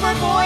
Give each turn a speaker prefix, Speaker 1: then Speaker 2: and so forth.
Speaker 1: my boy.